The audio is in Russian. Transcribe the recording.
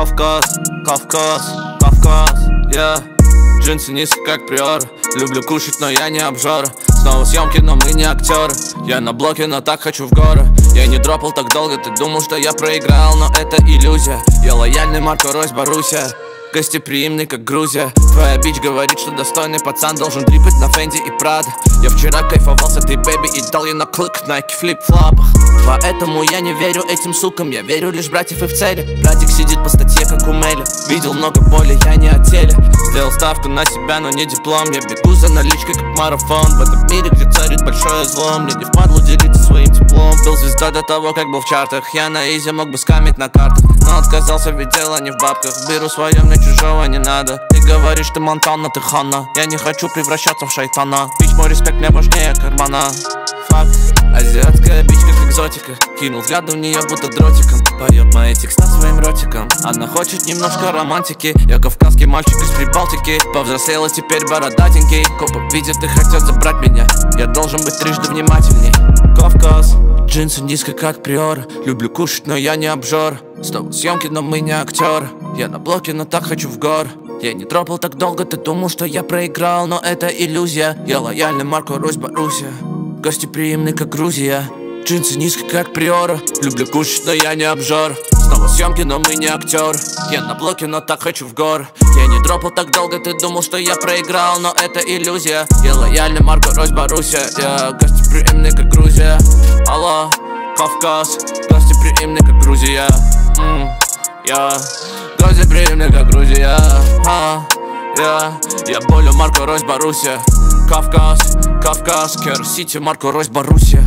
Кавказ, Кавказ, Кавказ, я yeah. Джинсы низко, как приор. Люблю кушать, но я не обжора Снова съемки, но мы не актеры Я на блоке, но так хочу в горы. Я не дропал так долго, ты думал, что я проиграл Но это иллюзия. Я лояльный Марко Ройс, Боруся Гостеприимный, как Грузия. Твоя бич говорит, что достойный пацан Должен дрипать на Фенди и Прада Я вчера кайфовал с этой бэби И дал ей на клык Nike флип-флапах Поэтому я не верю этим сукам Я верю лишь братьев и в цели. Братик сидит по статье, как у Мели Видел много боли, я не о теле. Сделал ставку на себя, но не диплом. Я бегу за наличкой, как марафон. В этом мире, где царит большое зло Мне не впадло делиться своим теплом. Был звездой до того, как был в чартах. Я на изи мог бы скамить на картах Но отказался, ведь дело не в бабках. Беру свое, мне чужого не надо. Ты говоришь, ты Монтана, ты Ханна. Я не хочу превращаться в шайтана. Пич мой респект мне важнее кармана. Факт. Азиатская бичка, экзотика. Кинул взгляд в нее, будто дротиком. Поет мои текста своим ротиком. Она хочет немножко романтики. Я кавказский мальчик из Прибалтики. Повзрослела теперь бородатенький. Копы видят и хотят забрать меня. Я должен быть трижды внимательней. Кавказ. Джинсы низко, как приор. Люблю кушать, но я не обжор. Снова съемки, но мы не актеры Я на блоке, но так хочу в гор. Я не дропал так долго, ты думал, что я проиграл Но это иллюзия. Я лояльный Марко Русь Боруссия. Гостеприимный, как Грузия Джинсы низко, как приора Люблю кушать, но я не обжор. Снова съемки, но мы не актер. Я на блоке, но так хочу в гор. Я не дропал так долго, ты думал, что я проиграл Но это иллюзия. Я лояльный Марко Ройс Боруссия. Я гостеприимный, как Грузия. Алло, Кавказ. Гостеприимный, как Грузия. М -м, Я гостеприимный, как Грузия. А, я, я болю Марко Ройс Боруссия. Кавказ, Кавказ, Кер Сити, Марко Ройс Боруссия